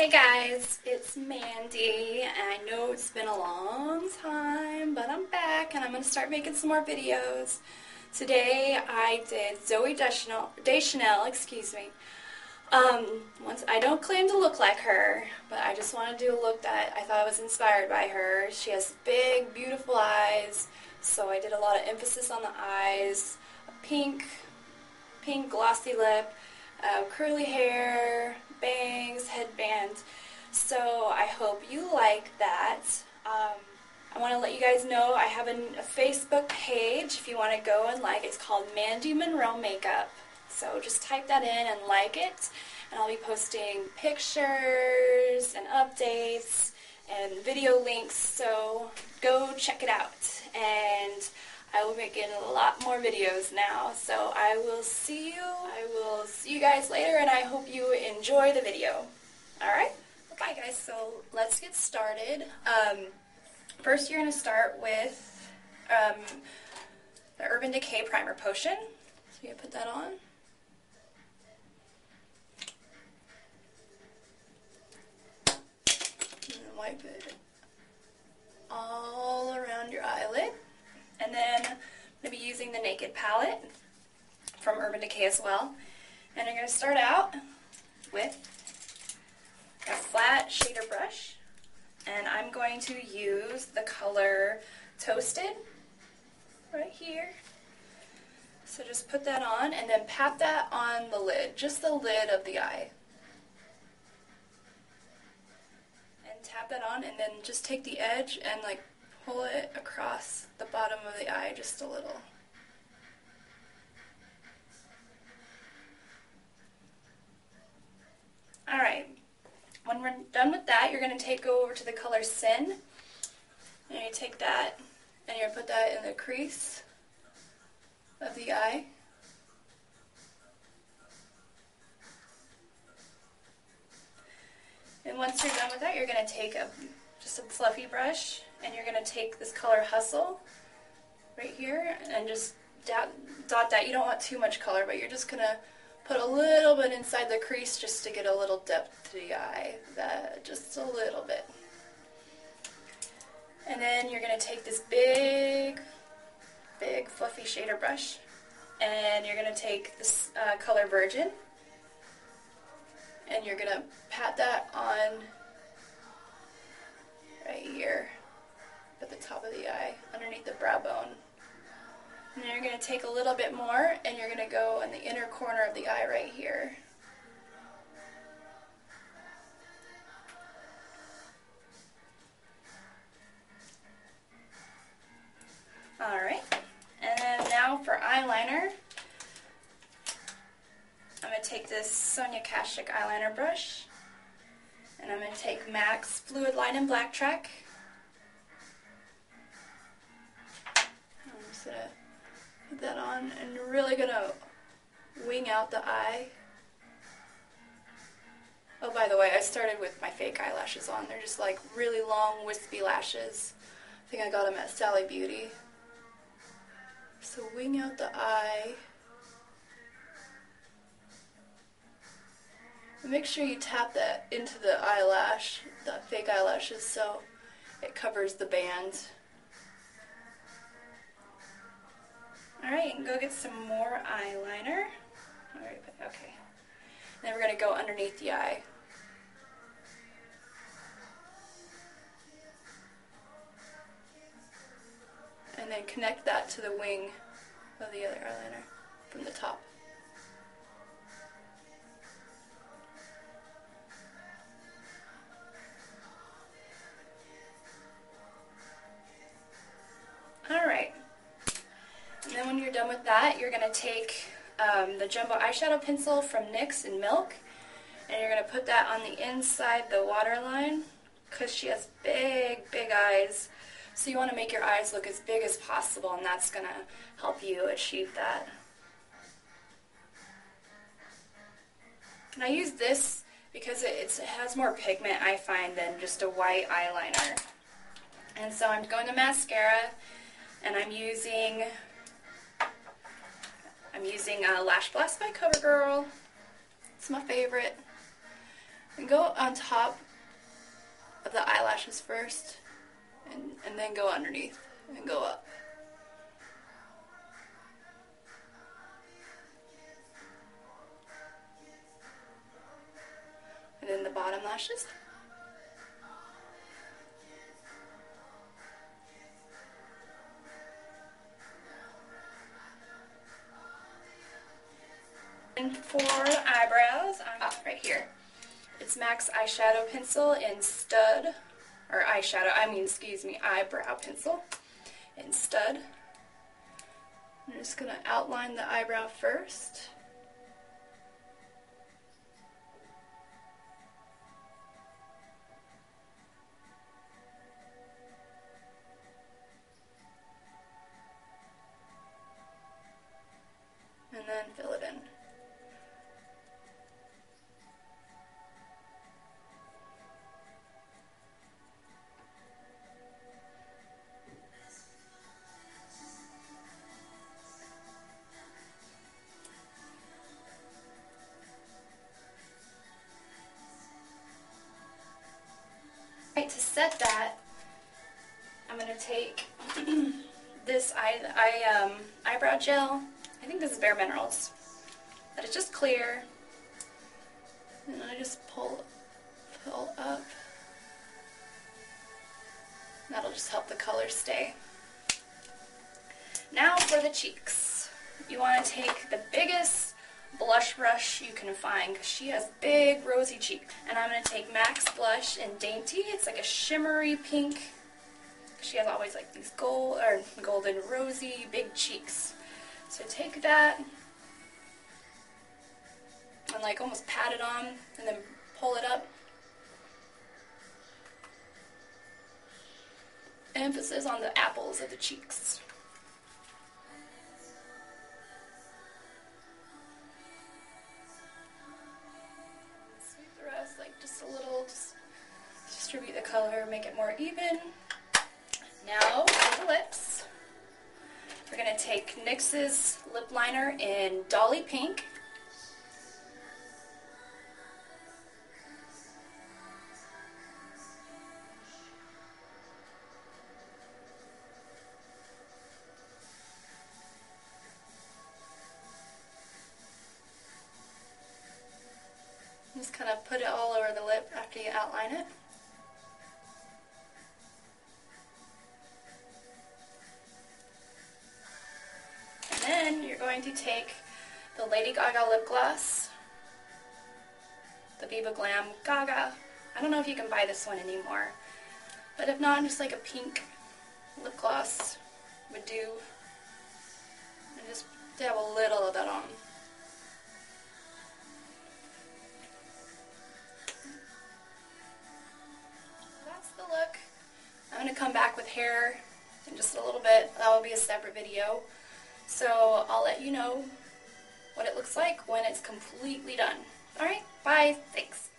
Hey guys, it's Mandy, and I know it's been a long time, but I'm back and I'm going to start making some more videos. Today I did Zooey Deschanel, excuse me. Um, once I don't claim to look like her, but I just want to do a look that I thought was inspired by her. She has big, beautiful eyes, so I did a lot of emphasis on the eyes. A pink, pink glossy lip, uh, curly hair. So I hope you like that. Um, I want to let you guys know I have a, Facebook page if you want to go and like. It's called Mandy Monroe Makeup. So just type that in and like it. And I'll be posting pictures and updates and video links. So go check it out. And I will be making a lot more videos now. So I will see you. I will see you guys later and I hope you enjoy the video. Alright? Bye guys. So let's get started. Um, first you're going to start with um, the Urban Decay Primer Potion. So to put that on. And wipe it all around your eyelid. And then I'm going to be using the Naked palette from Urban Decay as well. And you're going to start out with a flat shader brush. And I'm going to use the color Toasted right here. So just put that on and then pat that on the lid, just the lid of the eye. And tap that on and then just take the edge and like pull it across the bottom of the eye just a little. Alright, when we're done with that, you're going to take over to the color Sin. And you take that and you're going to put that in the crease of the eye. And once you're done with that, you're going to take a just a fluffy brush and you're going to take this color Hustle right here and just dot, dot that. You don't want too much color, but you're just going to put a little bit inside the crease just to get a little depth to the eye. That Just a little bit. And then you're going to take this big, big fluffy shader brush and you're going to take this uh, color Virgin and you're going to pat that on right here at the top of the eye, underneath the brow bone. And you're going to take a little bit more and you're going to go in the inner corner of the eye right here. Alright, and then now for eyeliner, I'm going to take this Sonia Kashuk eyeliner brush and I'm going to take MAC's Fluid Line and Black Track. I'm just going to that on and really going to wing out the eye. Oh, by the way, I started with my fake eyelashes on. They're just like really long, wispy lashes. I think I got them at Sally Beauty. So wing out the eye. Make sure you tap that into the eyelash, the fake eyelashes, so it covers the band. Alright, and go get some more eyeliner. Alright, okay. Then we're going to go underneath the eye. And then connect that to the wing of the other eyeliner from the top. And then when you're done with that, you're going to take um, the jumbo eyeshadow pencil from NYX in Milk, and you're going to put that on the inside the waterline, because she has big, big eyes. So you want to make your eyes look as big as possible, and that's going to help you achieve that. And I use this because it, it has more pigment, I find, than just a white eyeliner. And so I'm going to mascara, and I'm using using uh, Lash Blast by CoverGirl. It's my favorite. And go on top of the eyelashes first, and, and then go underneath and go up. And then the bottom lashes. For eyebrows, I'm oh, right here. It's MAC's eyeshadow pencil in stud, or eyeshadow, I mean, excuse me, eyebrow pencil in stud. I'm just going to outline the eyebrow first. Set that, I'm going to take this eye, eye, um, eyebrow gel. I think this is Bare Minerals. But it's just clear. And I just pull, pull up. That'll just help the color stay. Now for the cheeks. You want to take the biggest blush brush you can find because she has big rosy cheeks. And I'm going to take MAC's blush in Dainty. It's like a shimmery pink. She has always like these gold or golden rosy big cheeks. So take that and like almost pat it on and then pull it up. Emphasis on the apples of the cheeks. Color, make it more even. Now for the lips. We're going to take NYX's lip liner in Dolly Pink. Just kind of put it all over the lip after you outline it. Going to take the Lady Gaga lip gloss, the Viva Glam Gaga. I don't know if you can buy this one anymore, but if not, just like a pink lip gloss would do. And just dab a little of that on. That's the look. I'm going to come back with hair in just a little bit. That will be a separate video. So I'll let you know what it looks like when it's completely done. Alright, bye, thanks.